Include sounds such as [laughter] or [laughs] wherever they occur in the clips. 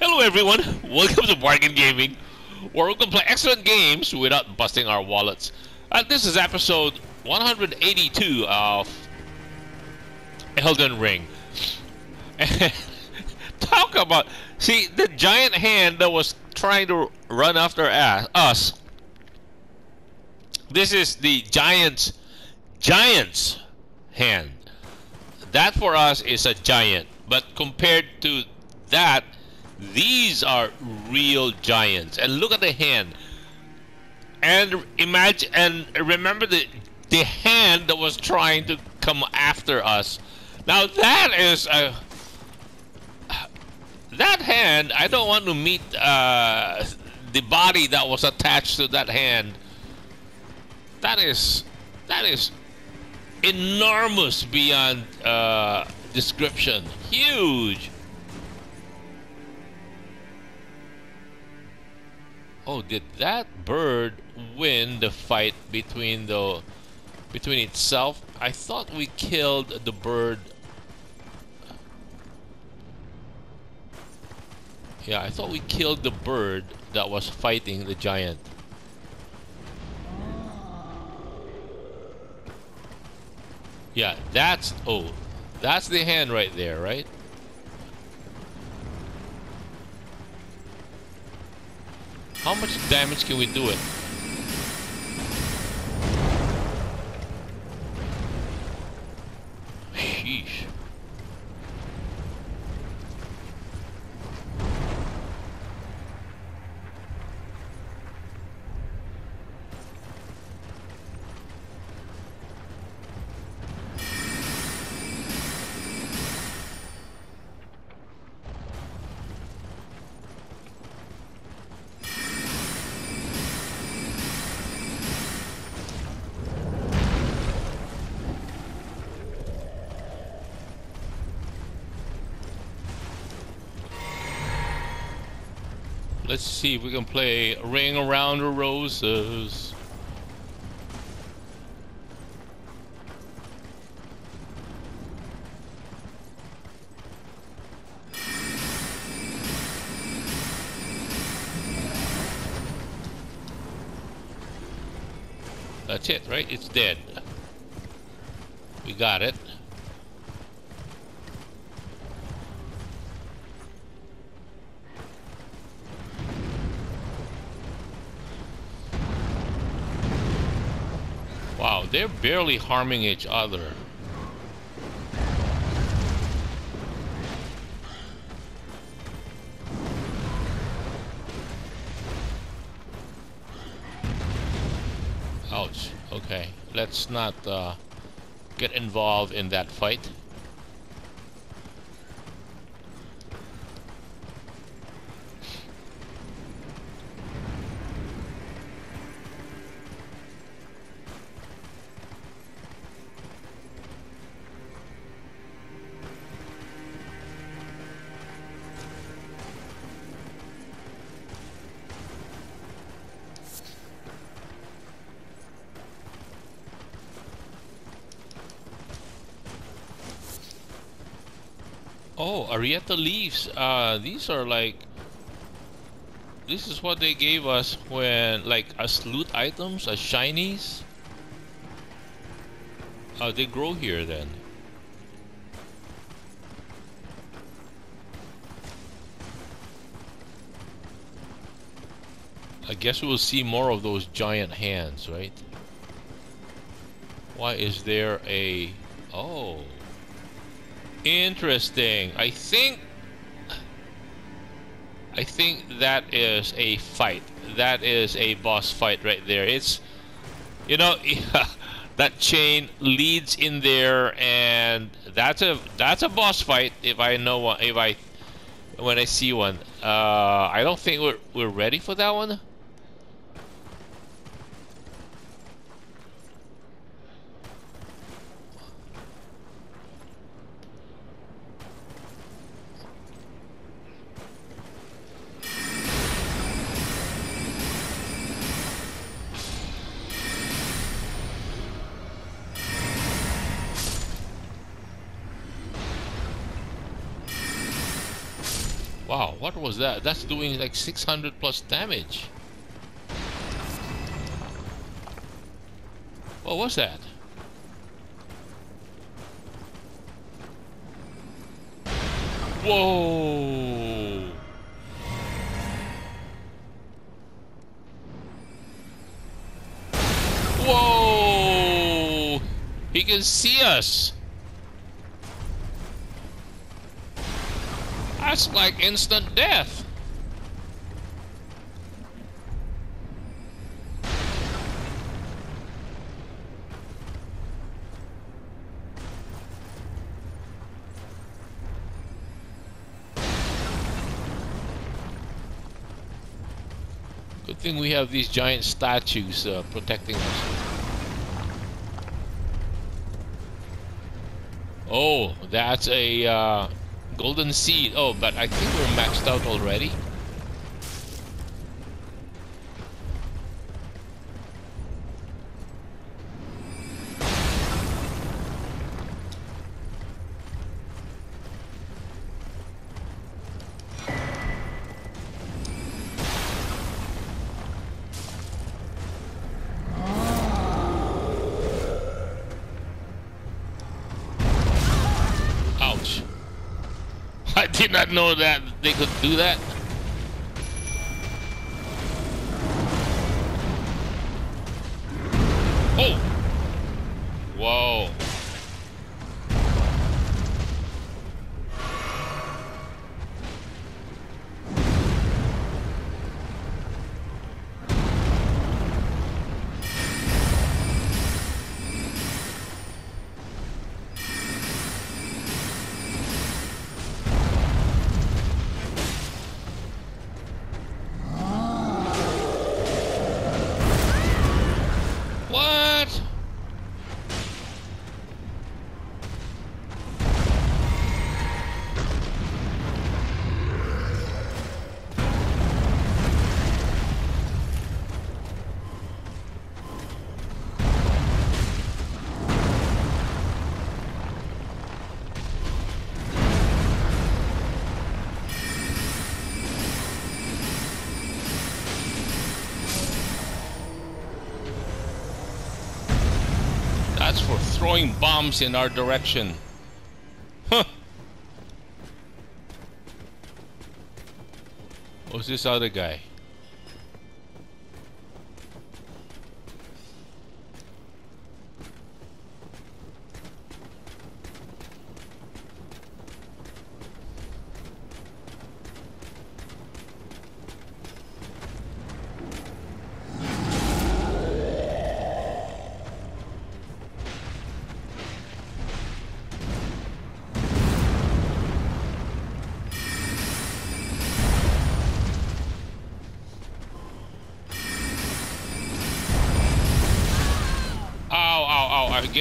Hello everyone, welcome to Bargain Gaming, where we can play excellent games without busting our wallets. And this is episode 182 of Elden Ring. [laughs] Talk about, see, the giant hand that was trying to run after us. This is the giant's, giant's hand. That for us is a giant, but compared to that, these are real giants. And look at the hand. And imagine and remember the the hand that was trying to come after us. Now that is a that hand. I don't want to meet uh, the body that was attached to that hand. That is that is enormous beyond uh, description. Huge. Oh, did that bird win the fight between the between itself? I thought we killed the bird. Yeah, I thought we killed the bird that was fighting the giant. Yeah, that's oh, that's the hand right there, right? How much damage can we do it? Let's see if we can play Ring Around the Roses. That's it, right? It's dead. We got it. They're barely harming each other. Ouch. Okay, let's not uh, get involved in that fight. Arietta leaves. Uh, these are like... This is what they gave us when, like, as loot items, as shinies. Uh, they grow here then. I guess we'll see more of those giant hands, right? Why is there a... Oh... Interesting. I think... I think that is a fight. That is a boss fight right there. It's... You know, [laughs] that chain leads in there and that's a that's a boss fight if I know one if I when I see one. Uh I don't think we're we're ready for that one. Wow, what was that? That's doing like 600 plus damage. What was that? Whoa! Whoa! He can see us! That's like instant death. Good thing we have these giant statues uh, protecting us. Oh, that's a uh, Golden Seed. Oh, but I think we're maxed out already. Know that they could do that. Throwing bombs in our direction. Huh. Oh, What's this other guy?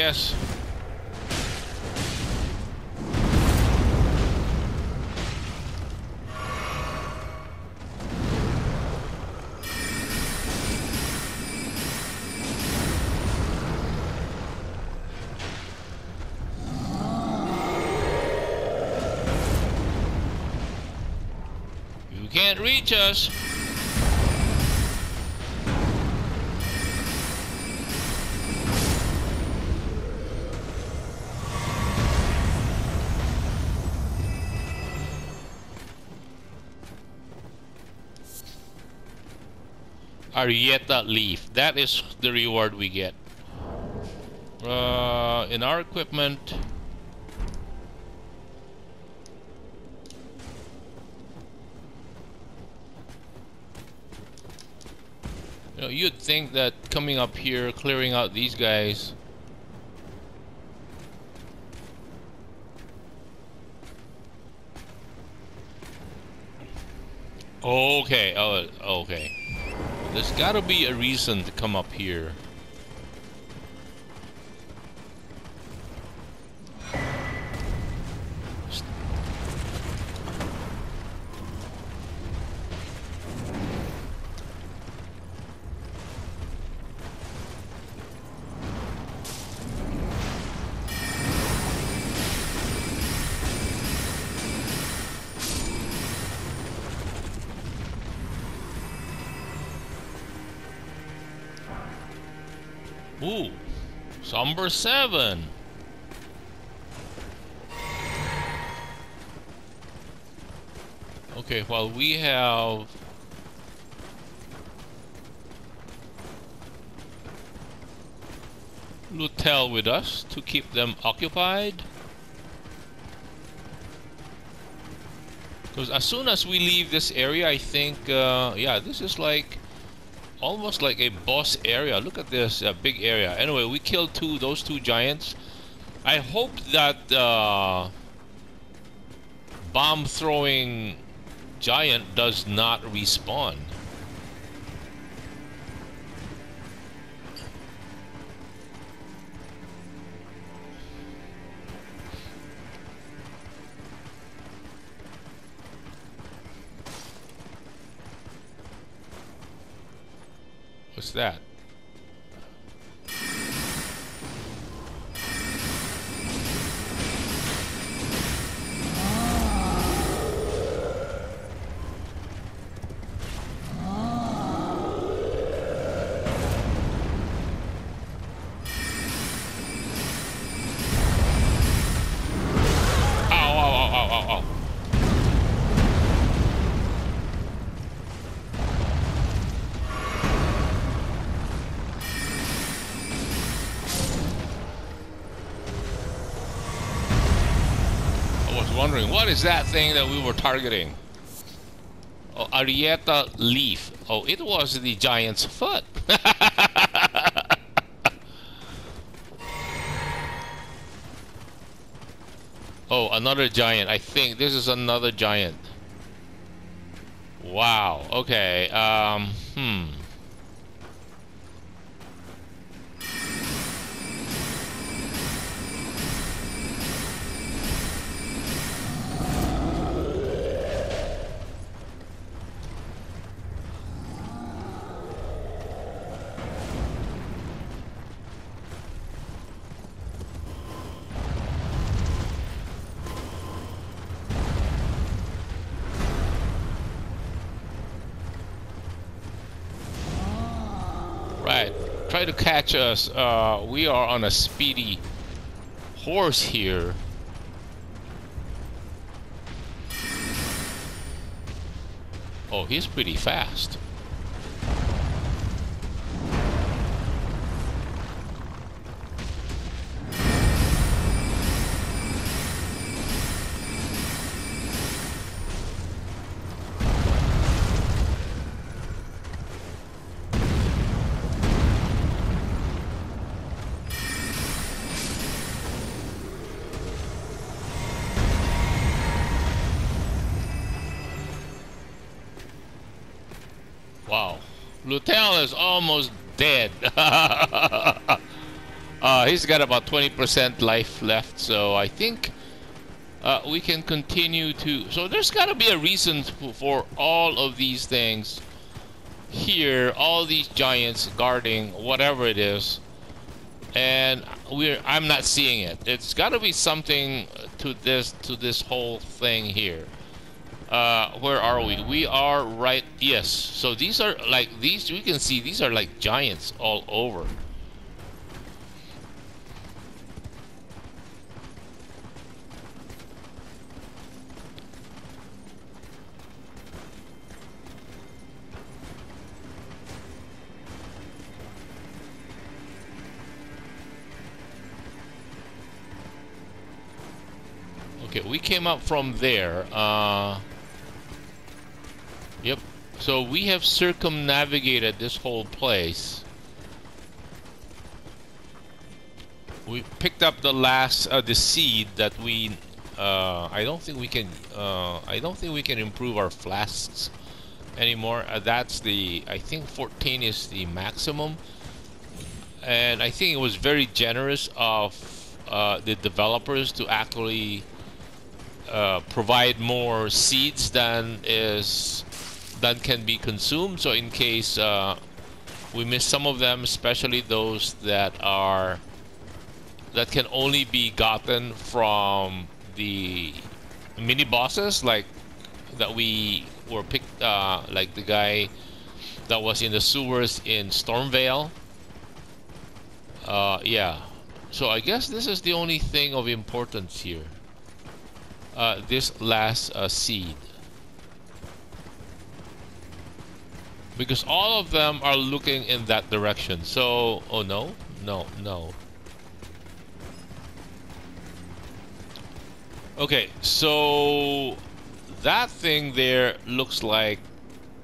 Guess. You can't reach us. Arietta leaf. That is the reward we get. Uh, in our equipment... You know, you'd think that coming up here, clearing out these guys... Okay, oh, okay. There's gotta be a reason to come up here. Number seven. Okay, well we have Lhutel with us to keep them occupied. Because as soon as we leave this area, I think, uh, yeah, this is like almost like a boss area. Look at this uh, big area. Anyway, we killed two, those two giants. I hope that uh, bomb throwing giant does not respawn. That? Wondering, what is that thing that we were targeting? Oh, Arietta leaf. Oh, it was the giant's foot. [laughs] oh, another giant. I think this is another giant. Wow. Okay. Um, hmm. Try to catch us. Uh, we are on a speedy horse here. Oh, he's pretty fast. Lhutel is almost dead. [laughs] uh, he's got about 20% life left, so I think uh, we can continue to... So there's got to be a reason for all of these things here, all these giants guarding whatever it is. And we're I'm not seeing it. It's got to be something to this to this whole thing here. Uh, where are we? We are right, yes. So these are like, these, we can see these are like giants all over. Okay, we came up from there. Uh. So we have circumnavigated this whole place. We picked up the last, uh, the seed that we, uh, I don't think we can, uh, I don't think we can improve our flasks anymore. Uh, that's the, I think 14 is the maximum. And I think it was very generous of uh, the developers to actually uh, provide more seeds than is that can be consumed. So in case uh, we miss some of them, especially those that are that can only be gotten from the mini bosses, like that we were picked, uh, like the guy that was in the sewers in Stormveil. Uh, yeah. So I guess this is the only thing of importance here. Uh, this last uh, seed. Because all of them are looking in that direction. So, oh no, no, no. Okay, so that thing there looks like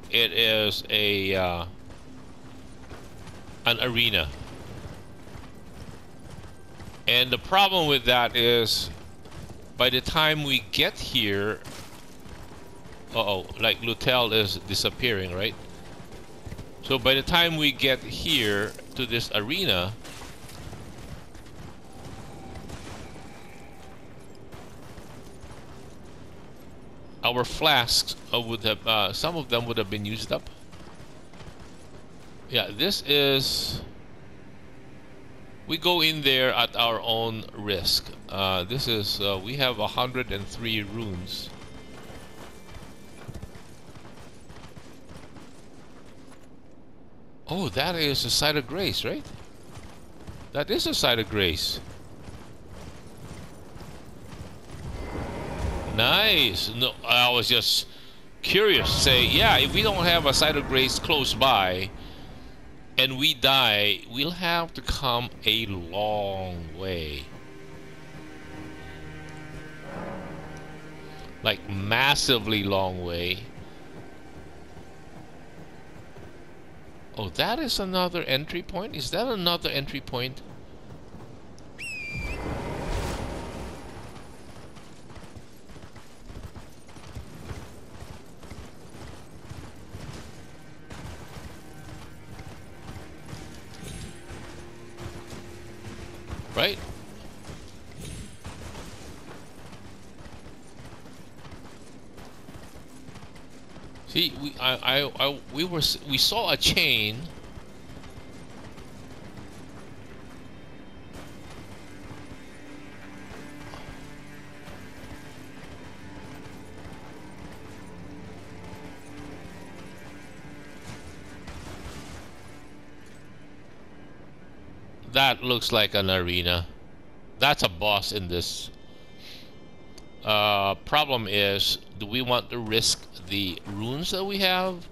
it is a uh, an arena. And the problem with that is by the time we get here uh oh like Lhutel is disappearing right so by the time we get here to this arena our flasks uh, would have uh, some of them would have been used up. Yeah this is we go in there at our own risk. Uh, this is uh, we have 103 runes oh that is a site of grace right that is a site of grace Nice. No, I was just curious. To say, yeah, if we don't have a site of grace close by, and we die, we'll have to come a long way. Like massively long way. Oh, that is another entry point? Is that another entry point? right? See, we I, I, I we were we saw a chain. That looks like an arena. That's a boss in this. Uh, problem is, do we want to risk the runes that we have?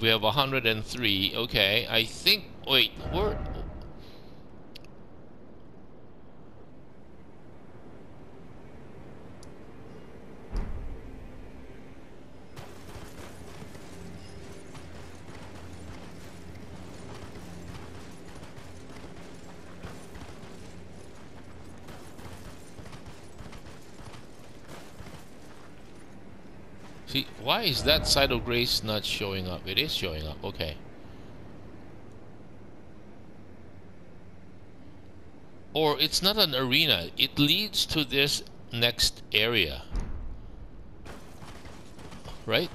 We have 103. Okay, I think. Wait, where? See, why is that site of grace not showing up? It is showing up, okay. Or it's not an arena, it leads to this next area. Right?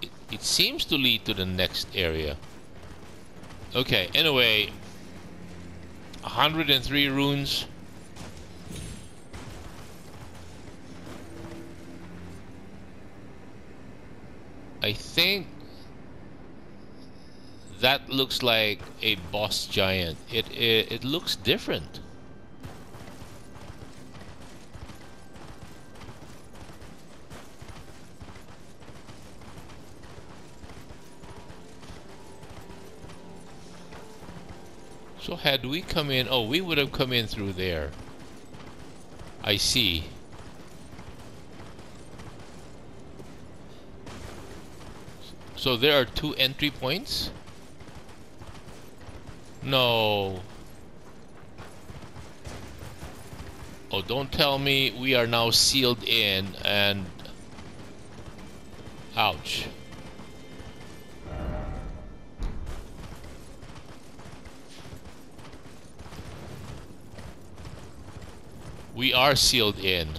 It, it seems to lead to the next area. Okay, anyway, 103 runes. I think that looks like a boss giant. It, it, it looks different. So had we come in, oh, we would have come in through there. I see. So there are two entry points? No. Oh, don't tell me we are now sealed in and... Ouch. We are sealed in. [laughs]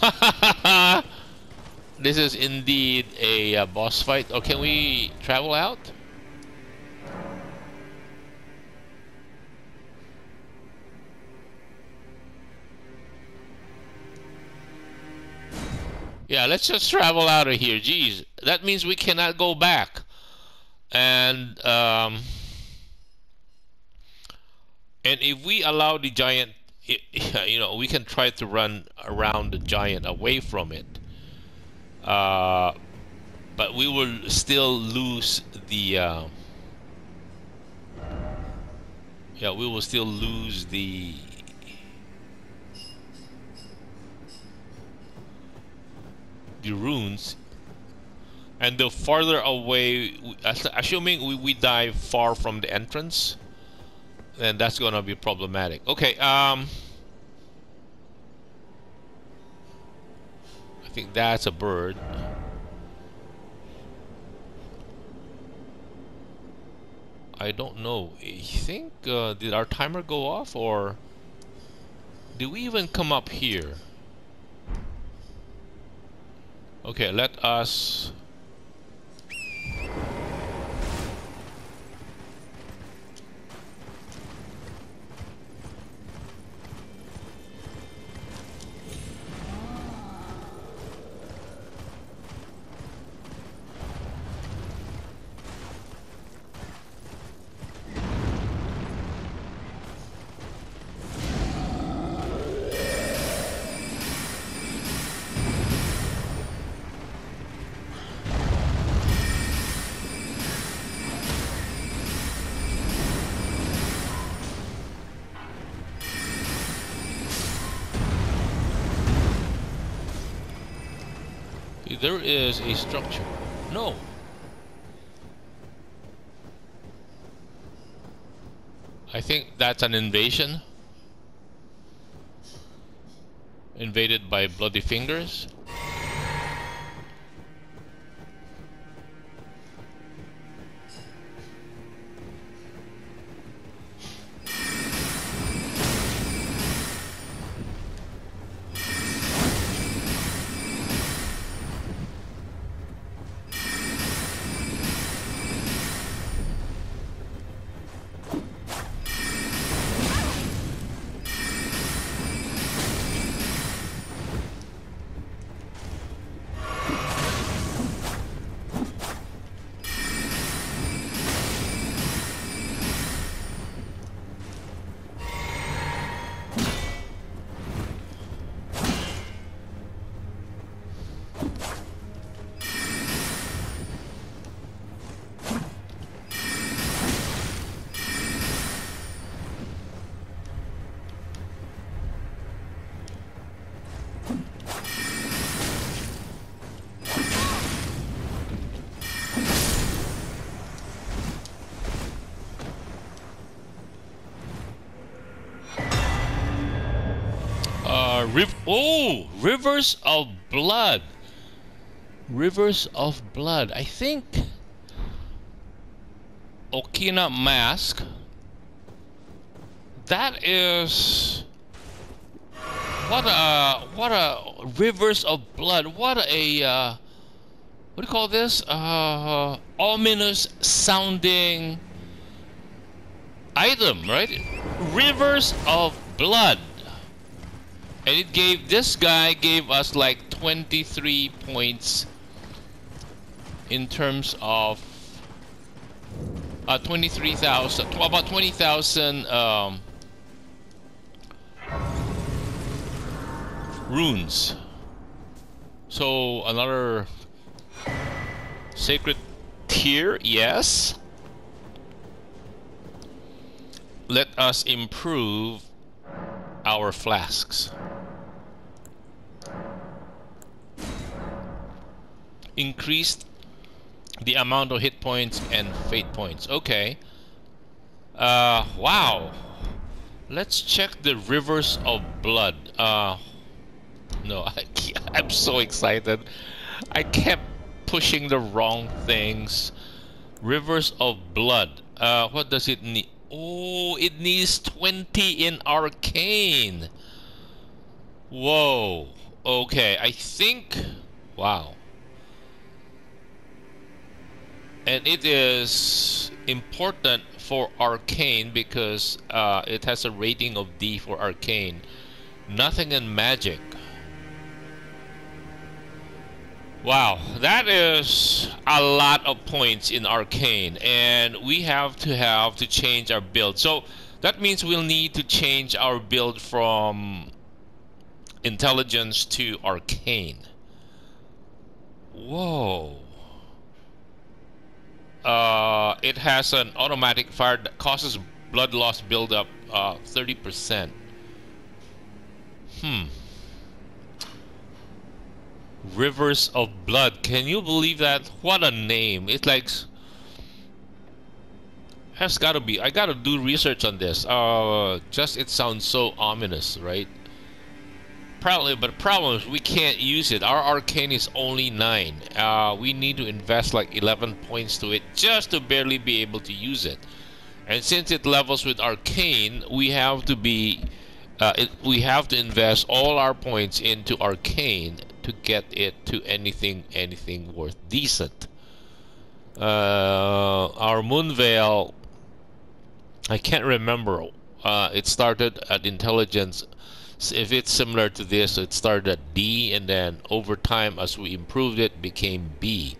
Ha ha ha ha! This is indeed a uh, boss fight. Or oh, can we travel out? Yeah, let's just travel out of here. Geez, that means we cannot go back. And, um... And if we allow the giant, [laughs] you know, we can try to run around the giant away from it. Uh, but we will still lose the uh, yeah we will still lose the the runes. And the farther away assuming we, we die far from the entrance then that's gonna be problematic. Okay um think that's a bird I don't know. I think, uh, did our timer go off or did we even come up here? Okay, let us there is a structure. No. I think that's an invasion. Invaded by bloody fingers. Oh, rivers of blood. Rivers of blood. I think Okina mask. That is what a what a rivers of blood. What a uh, what do you call this? Uh, ominous sounding item, right? Rivers of blood and it gave this guy gave us like 23 points in terms of uh, 23,000 about 20,000 um, runes. So another sacred tear yes. Let us improve our flasks increased the amount of hit points and fate points. Okay. Uh, wow. Let's check the rivers of blood. Uh, no, [laughs] I, I'm so excited. I kept pushing the wrong things. Rivers of blood. Uh, what does it need? Oh, it needs 20 in arcane. Whoa. Okay, I think... Wow. And it is important for arcane because uh, it has a rating of D for arcane nothing in magic wow that is a lot of points in arcane and we have to have to change our build so That means we'll need to change our build from intelligence to arcane. Whoa. Uh, it has an automatic fire that causes blood loss buildup uh, 30%. Hmm. Rivers of Blood. Can you believe that? What a name. It's like has got to be. I got to do research on this. Uh, just it sounds so ominous, right? Probably, but the problem is we can't use it. Our arcane is only nine. Uh, we need to invest like 11 points to it just to barely be able to use it. And since it levels with arcane, we have to be, uh, it, we have to invest all our points into arcane to get it to anything, anything worth decent. Uh, our Moonveil I can't remember. Uh, it started at intelligence. If it's similar to this, it started at D, and then over time, as we improved it, became B.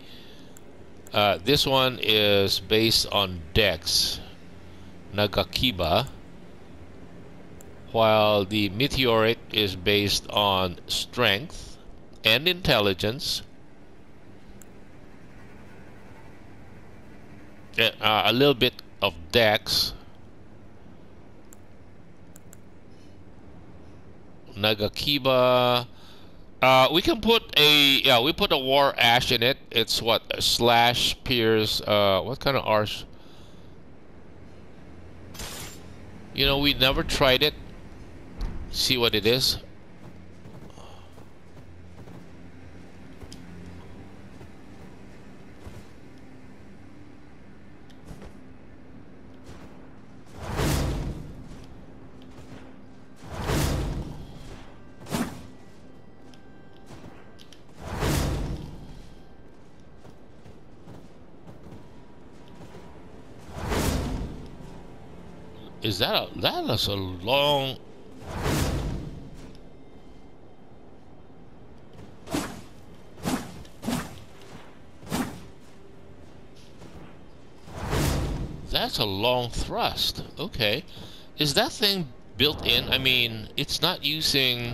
Uh, this one is based on Dex, Nagakiba, while the Meteoric is based on Strength and Intelligence. Uh, a little bit of Dex Nagakiba. Uh, we can put a yeah. We put a war ash in it. It's what slash pierce. Uh, what kind of arch? You know, we never tried it. See what it is. Is that a that is a long That's a long thrust. Okay. Is that thing built in? I mean, it's not using...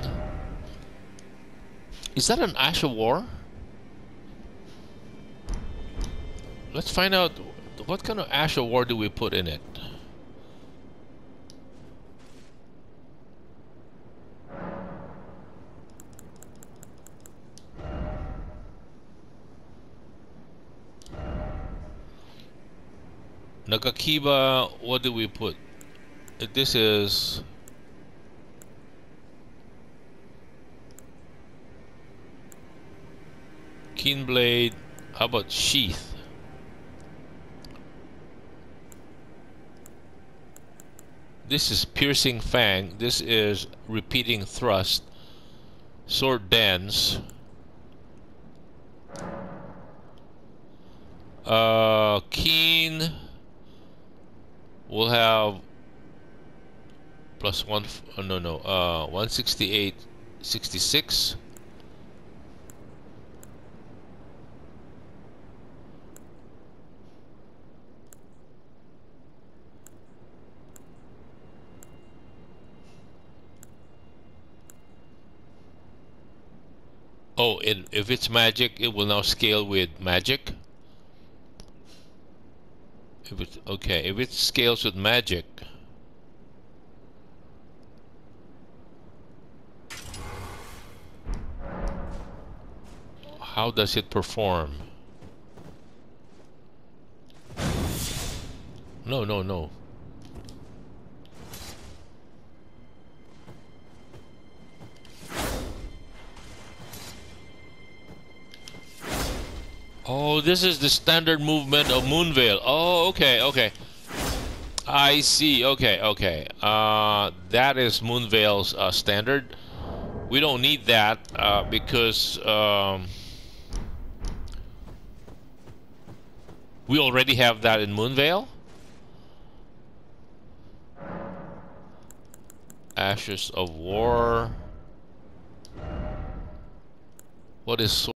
Is that an Ash of War? Let's find out what kind of Ash of War do we put in it. Nagakiba, what do we put? This is Keen Blade. How about Sheath? This is Piercing Fang. This is Repeating Thrust. Sword Dance. Uh, Keen we'll have plus one oh, no no uh 168 66 Oh, it, if it's magic, it will now scale with magic. If okay, if it scales with magic. How does it perform? No, no, no. Oh, this is the standard movement of Moonveil. Oh, okay, okay. I see. Okay, okay. Uh, that is Moonveil's uh, standard. We don't need that uh, because um, we already have that in Moonveil. Ashes of War. What is